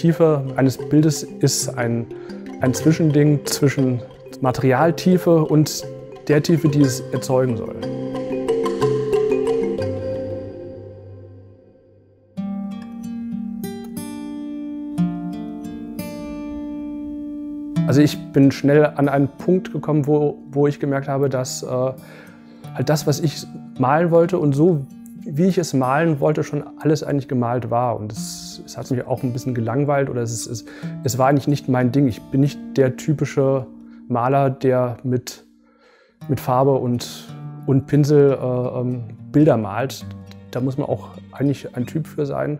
Tiefe eines Bildes ist ein, ein Zwischending zwischen Materialtiefe und der Tiefe, die es erzeugen soll. Also ich bin schnell an einen Punkt gekommen, wo, wo ich gemerkt habe, dass äh, halt das, was ich malen wollte und so, wie ich es malen wollte, schon alles eigentlich gemalt war. Und es, es hat mich auch ein bisschen gelangweilt oder es, es, es war eigentlich nicht mein Ding. Ich bin nicht der typische Maler, der mit, mit Farbe und, und Pinsel äh, ähm, Bilder malt. Da muss man auch eigentlich ein Typ für sein.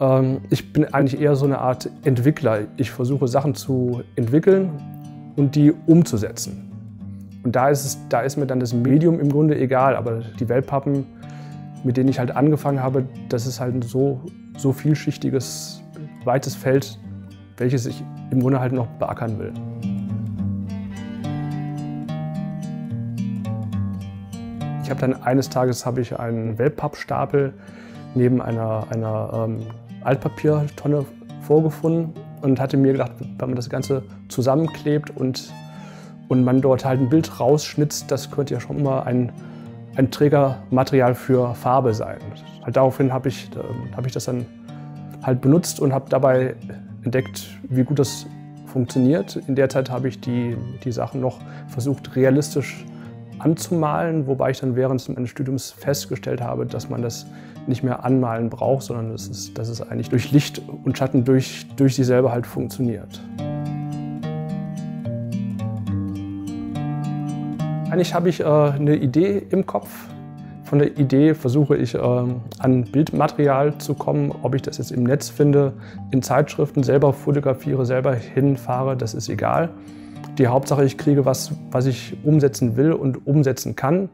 Ähm, ich bin eigentlich eher so eine Art Entwickler. Ich versuche Sachen zu entwickeln und die umzusetzen. Und da ist, es, da ist mir dann das Medium im Grunde egal, aber die Wellpappen, mit denen ich halt angefangen habe, das ist halt ein so, so vielschichtiges, weites Feld, welches ich im Grunde halt noch beackern will. Ich habe dann eines Tages habe ich einen Wellpappstapel neben einer, einer ähm, Altpapiertonne vorgefunden und hatte mir gedacht, wenn man das Ganze zusammenklebt und, und man dort halt ein Bild rausschnitzt, das könnte ja schon mal ein, ein Trägermaterial für Farbe sein. Halt daraufhin habe ich, äh, hab ich das dann halt benutzt und habe dabei entdeckt, wie gut das funktioniert. In der Zeit habe ich die, die Sachen noch versucht, realistisch anzumalen, wobei ich dann während meines Studiums festgestellt habe, dass man das nicht mehr anmalen braucht, sondern dass es, dass es eigentlich durch Licht und Schatten durch, durch selber halt funktioniert. Eigentlich habe ich äh, eine Idee im Kopf. Von der Idee versuche ich äh, an Bildmaterial zu kommen. Ob ich das jetzt im Netz finde, in Zeitschriften, selber fotografiere, selber hinfahre, das ist egal. Die Hauptsache, ich kriege was, was ich umsetzen will und umsetzen kann.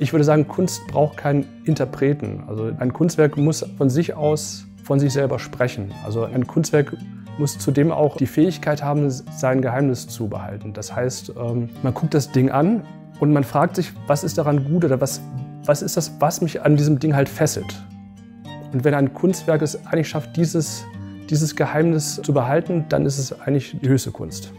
Ich würde sagen, Kunst braucht keinen Interpreten. Also ein Kunstwerk muss von sich aus von sich selber sprechen. Also ein Kunstwerk muss zudem auch die Fähigkeit haben, sein Geheimnis zu behalten. Das heißt, ähm, man guckt das Ding an und man fragt sich, was ist daran gut oder was, was ist das, was mich an diesem Ding halt fesselt. Und wenn ein Kunstwerk es eigentlich schafft, dieses, dieses Geheimnis zu behalten, dann ist es eigentlich die höchste Kunst.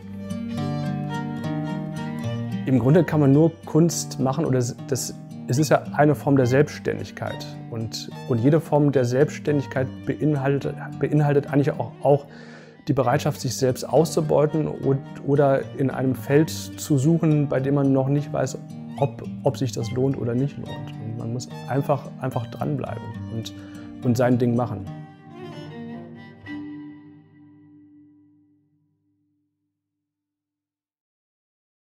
Im Grunde kann man nur Kunst machen oder das es ist ja eine Form der Selbstständigkeit und, und jede Form der Selbstständigkeit beinhaltet, beinhaltet eigentlich auch, auch die Bereitschaft, sich selbst auszubeuten oder in einem Feld zu suchen, bei dem man noch nicht weiß, ob, ob sich das lohnt oder nicht lohnt. Und man muss einfach, einfach dranbleiben und, und sein Ding machen.